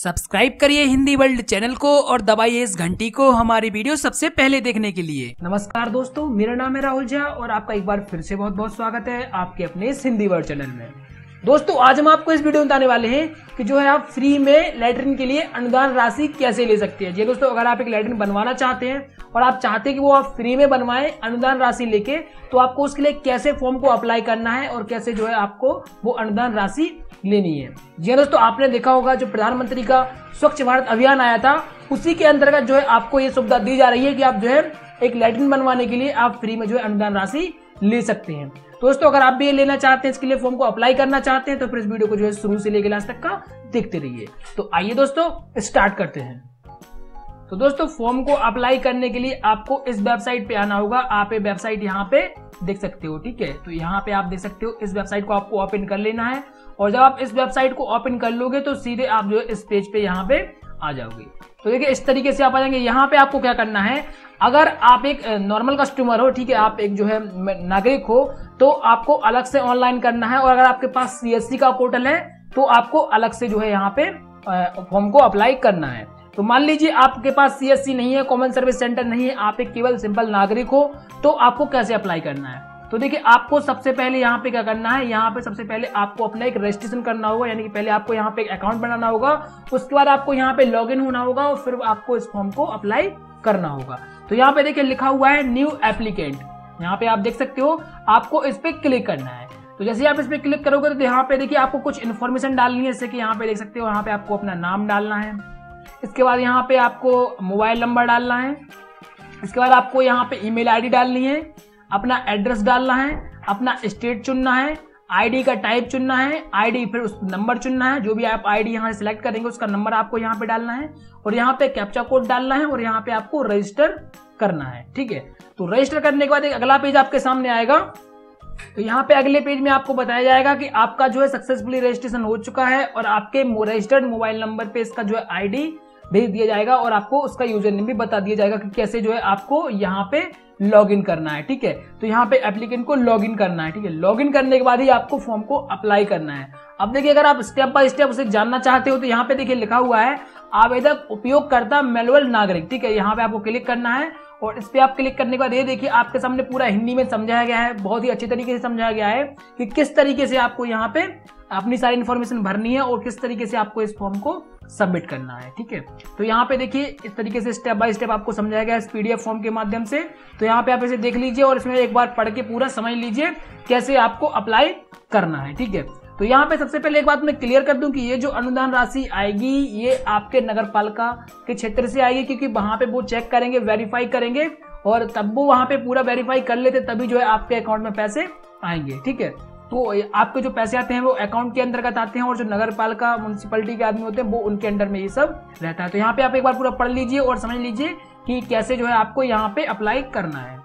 Subscribe करिए Hindi world channel को और दबाइए इस घंटी को हमारी वीडियो सबसे पहले देखने के लिए। नमस्कार दोस्तों, मेरा नाम है राहुल झा और आपका एक बार फिर से बहुत बहुत स्वागत है आपके अपने इस हिंदी वर्ल्ड चैनल में। दोस्तों, आज हम आपको इस वीडियो में बताने वाले हैं कि जो है आप फ्री में लेटरिन के लिए अनुदान राशि कैसे ले सकते हैं। जी दोस्तों, अगर आप एक लेटरिन बनवाना चाहते हैं और आप चाहते हैं कि वो आप फ्री में बनवाएँ अनुदान राशि लेके तो आपको उसके लिए कैसे फॉर्म को अप्लाई करना है और कैसे जो है आपको वो अनुदान राशि लेनी है। जी दोस्तों, आपने देखा होगा जो प्रधानमंत्री का स्वच्छ भारत अभियान आया था, उसी के अंतर्गत जो है आपको ये सुविधा दी जा रही है कि आप जो है एक लैट्रिन बनवाने के लिए आप फ्री में जो है अनुदान राशि ले सकते हैं। दोस्तों, अगर आप भी ये लेना चाहते हैं, इसके लिए फॉर्म को अप्लाई करना चाहते हैं तो फिर इस वीडियो को जो है शुरू से लेकर लास्ट तक का देखते रहिए। तो आइए दोस्तों स्टार्ट करते हैं। तो दोस्तों फॉर्म को अप्लाई करने के लिए आपको इस वेबसाइट पे आना होगा। आप ये वेबसाइट यहाँ पे देख सकते हो, ठीक है? तो यहाँ पे आप देख सकते हो, इस वेबसाइट को आपको ओपन कर लेना है। और जब आप इस वेबसाइट को ओपन कर लोगे तो सीधे आप जो है इस पेज पे यहाँ पे आ जाओगे। तो देखिए, इस तरीके से आप आ जाएँगे। यहाँ पे आपको क्या करना है, अगर आप एक नॉर्मल कस्टमर हो, ठीक है, आप एक जो है नागरिक हो तो आपको अलग से ऑनलाइन करना है, और अगर आपके पास सीएससी का पोर्टल है तो आपको अलग से जो है यहाँ पे फॉर्म को अप्लाई करना है। तो मान लीजिए आपके पास सीएससी नहीं है कॉमन सर्विस सेंटर नहीं है, आप एक केवल सिंपल नागरिक हो तो आपको कैसे अप्लाई करना है? तो देखिए आपको सबसे पहले यहाँ पे क्या करना है यहाँ पे सबसे पहले आपको अपना एक रजिस्ट्रेशन करना होगा यानी कि पहले आपको यहाँ पे एक अकाउंट बनाना होगा उसके बाद आपको यहाँ पे लॉग होना होगा और फिर आपको इस फॉर्म को अप्लाई करना होगा तो यहाँ पे देखिए लिखा हुआ है न्यू एप्लीकेंट यहाँ पे आप देख सकते हो आपको इस पे क्लिक करना है तो जैसे आप इस पे क्लिक करोगे तो यहाँ पे देखिए आपको कुछ इन्फॉर्मेशन डालनी है जैसे कि यहाँ पे देख सकते हो यहाँ पे आपको अपना नाम डालना है इसके बाद यहाँ पे आपको मोबाइल नंबर डालना है इसके बाद आपको यहाँ पे ईमेल आईडी डालनी है अपना एड्रेस डालना है, अपना स्टेट चुनना है आईडी का टाइप चुनना है आईडी फिर उस नंबर चुनना है, जो भी आप आईडी यहाँ सिलेक्ट करेंगे, उसका नंबर आपको यहाँ पे डालना है और यहाँ पे कैप्चा कोड डालना है और यहाँ पे आपको रजिस्टर करना है, ठीक है? तो रजिस्टर करने के बाद एक अगला पेज आपके सामने आएगा। तो यहाँ पे अगले पेज में आपको बताया जाएगा कि आपका जो है सक्सेसफुली रजिस्ट्रेशन हो चुका है और आपके रजिस्टर्ड मोबाइल नंबर पे इसका जो है आईडी भेज दिया जाएगा और आपको उसका यूज़र नेम भी बता दिया जाएगा कि कैसे जो है आपको यहाँ पे लॉग इन करना है, ठीक है? तो यहाँ पे एप्लीकेंट को लॉग इन करना है, ठीक है? लॉग इन करने के बाद ही आपको फॉर्म को अप्लाई करना है। अब देखिए, अगर आप स्टेप बाय स्टेप उसे जानना चाहते हो तो यहाँ पे देखिए लिखा हुआ है, आवेदक उपयोगकर्ता मैनुअल नागरिक, ठीक है? यहाँ पे आपको क्लिक करना है और इस पे आप क्लिक करने के बाद ये देखिए, आपके सामने पूरा हिंदी में समझाया गया है, बहुत ही अच्छे तरीके से समझाया गया है कि किस तरीके से आपको यहाँ पे अपनी सारी इन्फॉर्मेशन भरनी है और किस तरीके से आपको इस फॉर्म को सबमिट करना है, ठीक है? तो यहाँ पे देखिए, इस तरीके से स्टेप बाय स्टेप आपको समझाया गया है पीडीएफ फॉर्म के माध्यम से। तो यहाँ पे आप इसे देख लीजिए और इसमें एक बार पढ़ के पूरा समझ लीजिए कैसे आपको अप्लाई करना है, ठीक है? तो यहाँ पे सबसे पहले एक बात मैं क्लियर कर दूँ कि ये जो अनुदान राशि आएगी, ये आपके नगर पालिका के क्षेत्र से आएगी, क्योंकि वहाँ पे वो चेक करेंगे वेरीफाई करेंगे, और तब वो वहाँ पे पूरा वेरीफाई कर लेते, तभी जो है आपके अकाउंट में पैसे आएँगे, ठीक है? तो आपके जो पैसे आते हैं, वो अकाउंट के अंतर्गत आते हैं और जो नगर पालिका म्यूनसिपलिटी के आदमी होते हैं, वो उनके अंडर में ये सब रहता है। तो यहाँ पे आप एक बार पूरा पढ़ लीजिए और समझ लीजिए कि कैसे जो है आपको यहाँ पे अप्लाई करना है।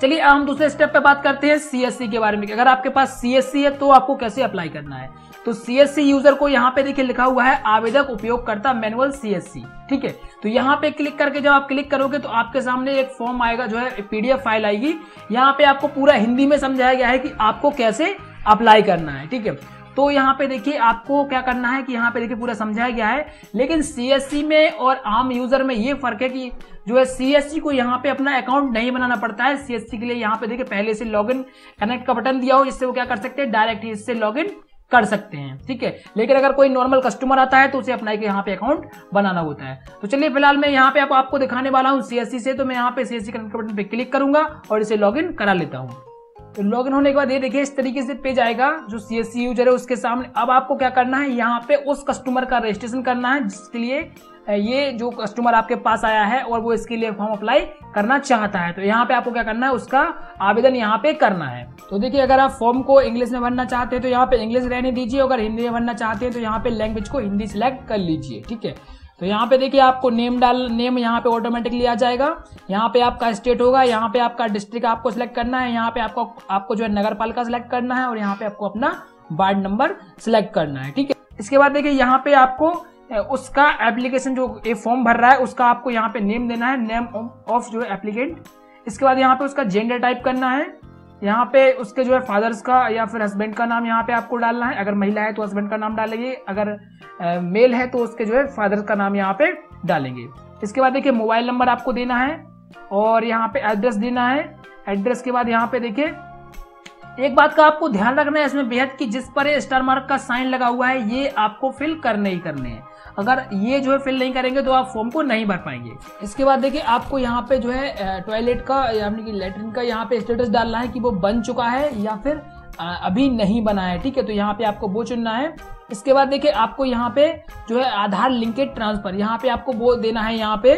चलिए हम दूसरे स्टेप पे बात करते हैं सीएससी के बारे में। अगर आपके पास सीएससी है तो आपको कैसे अप्लाई करना है? तो सीएससी यूज़र को यहाँ पे देखिए लिखा हुआ है, आवेदक उपयोगकर्ता मैनुअल सीएससी ठीक है? तो यहाँ पे क्लिक करके जब आप क्लिक करोगे तो आपके सामने एक फॉर्म आएगा, जो है पीडीएफ फ़ाइल आएगी। यहाँ पे आपको पूरा हिंदी में समझाया गया है कि आपको कैसे अप्लाई करना है। ठीक है? तो यहाँ पे देखिए आपको क्या करना है कि यहाँ पे देखिए पूरा समझाया गया है। लेकिन सीएससी में और आम यूज़र में ये फ़र्क है कि जो है सीएससी को यहाँ पे अपना अकाउंट नहीं बनाना पड़ता है। सीएससी के लिए यहाँ पे देखिए पहले से लॉगिन कनेक्ट का बटन दिया हो जिससे वो क्या कर सकते हैं? डायरेक्ट इससे लॉगिन कर सकते हैं। ठीक है? लेकिन अगर कोई नॉर्मल कस्टमर आता है तो उसे अपना यहाँ पे अकाउंट बनाना होता है। तो चलिए फ़िलहाल मैं यहाँ पे आप, आपको दिखाने वाला हूँ सीएससी से। तो मैं यहाँ पे सीएससी कनेक्ट बटन पे क्लिक करूँगा और इसे लॉगिन करा लेता हूँ। तो लॉग इन होने के बाद ये देखिए, इस तरीके से पेज आएगा, जो सी एस यूज़र है उसके सामने। अब आपको क्या करना है? यहाँ पे उस कस्टमर का रजिस्ट्रेशन करना है, जिसके लिए ये जो कस्टमर आपके पास आया है और वो इसके लिए फॉर्म अप्लाई करना चाहता है। तो यहाँ पे आपको क्या करना है? उसका आवेदन यहाँ पे करना है। तो देखिए, अगर आप फॉर्म को इंग्लिश में भरना चाहते हैं तो यहाँ पे इंग्लिश रहने दीजिए। अगर हिंदी में भरना चाहते हैं तो यहाँ पे लैंग्वेज को हिंदी सिलेक्ट कर लीजिए, ठीक है? तो यहाँ पे देखिए आपको नेम डाल नेम यहाँ पे ऑटोमेटिकली आ जाएगा। यहाँ पे आपका स्टेट होगा, यहाँ पे आपका डिस्ट्रिक्ट आपको सिलेक्ट करना है, यहाँ पे आपको आपको जो है नगर पालिका सिलेक्ट करना है और यहाँ पे आपको अपना वार्ड नंबर सिलेक्ट करना है, ठीक है? इसके बाद देखिए यहाँ पे आपको उसका एप्लीकेशन जो ये फॉर्म भर रहा है, उसका आपको यहाँ पे नेम देना है नेम ऑफ़ जो है एप्लीकेंट इसके बाद यहाँ पे उसका जेंडर टाइप करना है। यहाँ पे उसके जो है फादर्स का या फिर हस्बैंड का नाम यहाँ पे आपको डालना है। अगर महिला है तो हस्बैंड का नाम डालेंगे। अगर मेल है तो उसके जो है फादर का नाम यहाँ पे डालेंगे। इसके बाद देखिए मोबाइल नंबर आपको देना है और यहाँ पे एड्रेस देना है। एड्रेस के बाद यहाँ पे देखिए, एक बात का आपको ध्यान रखना है इसमें बेहद कि जिस पर स्टार मार्क का साइन लगा हुआ है, ये आपको फिल करने ही करने हैं। अगर ये जो है फिल नहीं करेंगे तो आप फॉर्म को नहीं भर पाएँगे। इसके बाद देखिए, आपको यहाँ पे जो है टॉयलेट का, यानी कि लेटरिन का यहाँ पे स्टेटस डालना है कि वो बन चुका है या फिर अभी नहीं बना है, ठीक है? तो यहाँ पे आपको वो चुनना है। इसके बाद देखिए, आपको यहाँ पे जो है आधार लिंकेड ट्रांसफ़र यहाँ पे आपको वो देना है, यहाँ पे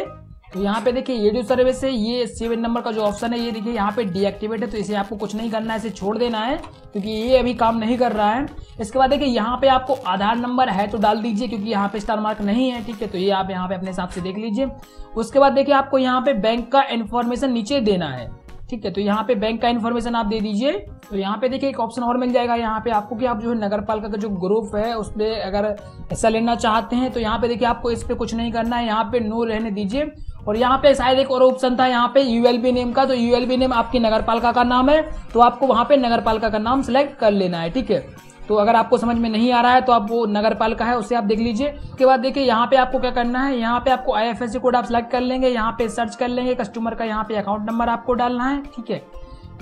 यहाँ पे देखिए ये जो सर्विस है ये सेवन नंबर का जो ऑप्शन है ये देखिए यहाँ पे डीएक्टिवेट है तो इसे आपको कुछ नहीं करना है इसे छोड़ देना है क्योंकि ये अभी काम नहीं कर रहा है इसके बाद देखिए यहाँ पे आपको आधार नंबर है तो डाल दीजिए क्योंकि यहाँ पे स्टार मार्क नहीं है ठीक है तो ये आप यहाँ पे अपने हिसाब से देख लीजिए उसके बाद देखिए आपको यहाँ पे बैंक का इन्फॉर्मेशन नीचे देना है ठीक है तो यहाँ पे बैंक का इन्फॉर्मेशन आप दे दीजिए तो यहाँ पे देखिए एक ऑप्शन और मिल जाएगा यहाँ पे आपको कि आप जो है नगर पालिका का जो ग्रुप है उस पर अगर हिस्सा लेना चाहते हैं तो यहाँ पे देखिए आपको इस पर कुछ नहीं करना है यहाँ पे नो रहने दीजिए और यहाँ पे शायद एक और ऑप्शन था, यहाँ पे यूएलबी नेम का तो यूएलबी नेम आपकी नगर पालिका का नाम है तो आपको वहाँ पे नगर पालिका का नाम सिलेक्ट कर लेना है, ठीक है? तो अगर आपको समझ में नहीं आ रहा है तो आप वो नगर पालिका है, उसे आप देख लीजिए। उसके बाद देखिए, यहाँ पे आपको क्या करना है, यहाँ पे आपको आईएफएससी कोड आप सिलेक्ट कर लेंगे, यहाँ पे सर्च कर लेंगे कस्टमर का यहाँ पे अकाउंट नंबर आपको डालना है, ठीक है?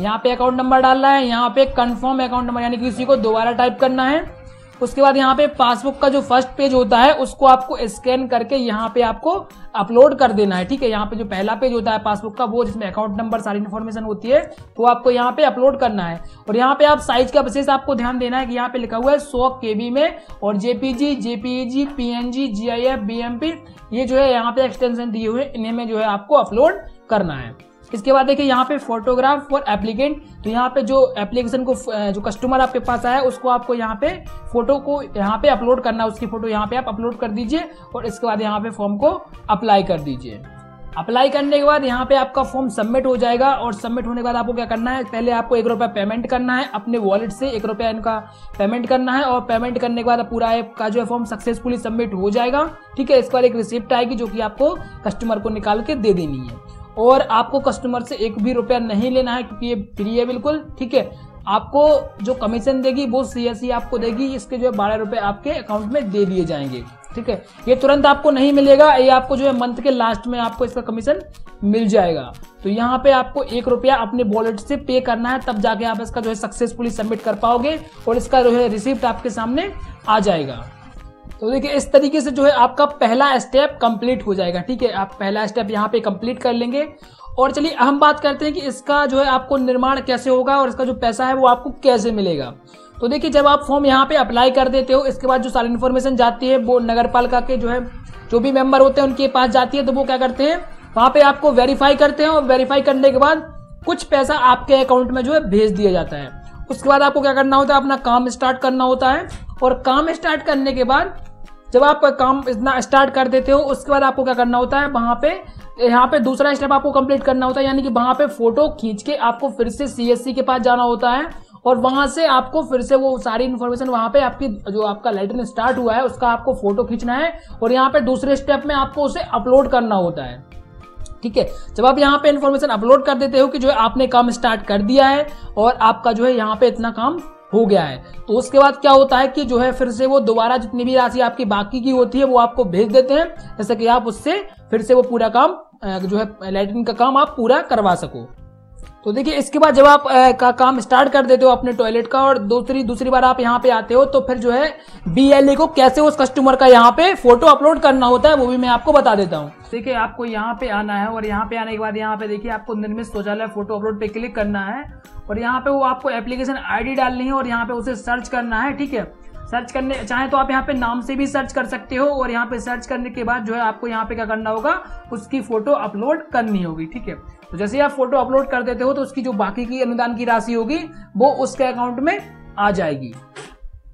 यहाँ पे अकाउंट नंबर डालना है, यहाँ पे कंफर्म अकाउंट नंबर यानी कि किसी को दोबारा टाइप करना है। उसके बाद यहाँ पे पासबुक का जो फ़र्स्ट पेज होता है, उसको आपको स्कैन करके यहाँ पे आपको अपलोड कर देना है, ठीक है? यहाँ पे जो पहला पेज होता है पासबुक का, वो जिसमें अकाउंट नंबर सारी इन्फॉर्मेशन होती है, वो आपको यहाँ पे अपलोड करना है। और यहाँ पे आप साइज़ का विशेष आपको ध्यान देना है कि यहाँ पे लिखा हुआ है सौ के में और JPG JPG PNG, GIF, BMP, ये जो है यहाँ पे एक्सटेंशन दिए हुए, इन्हें में जो है आपको अपलोड करना है। इसके बाद देखिए यहाँ पे फोटोग्राफ फॉर एप्लीकेंट तो यहाँ पे जो एप्लीकेशन को जो कस्टमर आपके पास आया उसको आपको यहाँ पे फ़ोटो को यहाँ पे अपलोड करना है, उसकी फ़ोटो यहाँ पे आप अपलोड कर दीजिए और इसके बाद यहाँ पे फॉर्म को अप्लाई कर दीजिए। अप्लाई करने के बाद यहाँ पे आपका फॉर्म सबमिट हो जाएगा और सबमिट होने के बाद आपको क्या करना है, पहले आपको एक रुपया पेमेंट करना है, अपने वॉलेट से एक रुपया इनका पेमेंट करना है और पेमेंट करने के बाद पूरा का जो है फॉर्म सक्सेसफुली सबमिट हो जाएगा। ठीक है, इसके बाद एक रिसिप्ट आएगी जो कि आपको कस्टमर को निकाल के दे देनी है। और आपको कस्टमर से एक भी रुपया नहीं लेना है, क्योंकि ये फ्री है बिल्कुल, ठीक है? आपको जो कमीशन देगी, वो सी आपको देगी, इसके जो है बारह रुपए आपके अकाउंट में दे दिए जाएँगे, ठीक है? ये तुरंत आपको नहीं मिलेगा, ये आपको जो है मंथ के लास्ट में आपको इसका कमीशन मिल जाएगा। तो यहाँ पे आपको एक रुपया अपने वॉलेट से पे करना है, तब जाके आप इसका जो है सक्सेसफुली सबमिट कर पाओगे और इसका जो है रिसिप्ट आपके सामने आ जाएगा। तो देखिए, इस तरीके से जो है आपका पहला स्टेप कंप्लीट हो जाएगा, ठीक है? आप पहला स्टेप यहाँ पे कंप्लीट कर लेंगे। और चलिए, हम बात करते हैं कि इसका जो है आपको निर्माण कैसे होगा और इसका जो पैसा है वो आपको कैसे मिलेगा। तो देखिए, जब आप फॉर्म यहाँ पे अप्लाई कर देते हो, इसके बाद जो सारी इन्फॉर्मेशन जाती है, वो नगर पालिका के जो है, जो भी मेंबर होते हैं, उनके पास जाती है तो वो क्या करते हैं? वहाँ पे आपको वेरीफाई करते हैं और वेरीफाई करने के बाद कुछ पैसा आपके अकाउंट में जो है भेज दिया जाता है। उसके बाद आपको क्या करना होता है? अपना काम स्टार्ट करना होता है। और काम स्टार्ट करने के बाद, जब आप काम इतना स्टार्ट कर देते हो, उसके बाद आपको क्या करना होता है? वहाँ पे, यहाँ पे दूसरा स्टेप आपको कंप्लीट करना होता है, यानी कि वहाँ पे फ़ोटो खींच के आपको फिर से सीएससी के पास जाना होता है और वहाँ से आपको फिर से वो सारी इन्फॉर्मेशन वहाँ पे आपकी, जो आपका लेटर स्टार्ट हुआ है, उसका आपको फ़ोटो खींचना है और यहाँ पे दूसरे स्टेप में आपको उसे अपलोड करना होता है। ठीक है? जब आप यहाँ पे इन्फॉर्मेशन अपलोड कर देते हो कि जो है आपने काम स्टार्ट कर दिया है और आपका जो है यहाँ पे इतना काम हो गया है। तो उसके बाद क्या होता है कि जो है फिर से वो दोबारा जितनी भी राशि आपकी बाकी की होती है, वो आपको भेज देते हैं, जैसे कि आप उससे फिर से वो पूरा काम जो है लैट्रिन का काम आप पूरा करवा सको। तो देखिए इसके बाद जब आप आ, का काम स्टार्ट कर देते हो अपने टॉयलेट का और दूसरी दूसरी बार आप यहाँ पे आते हो तो फिर जो है बीएलए को कैसे उस कस्टमर का यहाँ पे फ़ोटो अपलोड करना होता है वो भी मैं आपको बता देता हूँ देखिए आपको यहाँ पे आना है और यहाँ पे आने के बाद यहाँ पे देखिए आपको निर्मित शौचालय फ़ोटो अपलोड पे क्लिक करना है और यहाँ पे वो आपको एप्लीकेशन आईडी डालनी है और यहाँ पे उसे सर्च करना है ठीक है सर्च करने चाहे तो आप यहाँ पे नाम से भी सर्च कर सकते हो और यहाँ पे सर्च करने के बाद जो है आपको यहाँ पे क्या करना होगा उसकी फ़ोटो अपलोड करनी होगी ठीक है तो जैसे आप फ़ोटो अपलोड कर देते हो तो उसकी जो बाकी की अनुदान की राशि होगी, वो उसके अकाउंट में आ जाएगी।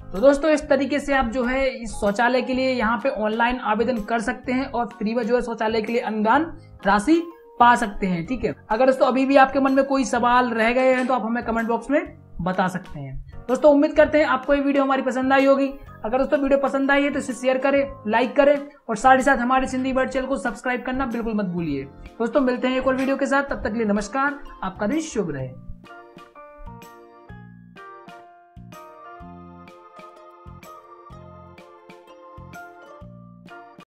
तो दोस्तों, इस तरीके से आप जो है, इस शौचालय के लिए यहाँ पे ऑनलाइन आवेदन कर सकते हैं और फ्री में जो है शौचालय के लिए अनुदान राशि पा सकते हैं, ठीक है? अगर दोस्तों, अभी भी आपके मन में कोई सवाल रह गए हैं तो आप हमें कमेंट बॉक्स में बता सकते हैं। दोस्तों, उम्मीद करते हैं आपको ये वीडियो हमारी पसंद आई होगी। अगर दोस्तों वीडियो पसंद आई है तो इसे शेयर करें लाइक करें और साथ ही साथ हमारे सिंधी बर्ड चैनल को सब्सक्राइब करना बिल्कुल मत भूलिए। दोस्तों मिलते हैं एक और वीडियो के साथ, तब तक के लिए नमस्कार, आपका दिन शुभ रहे।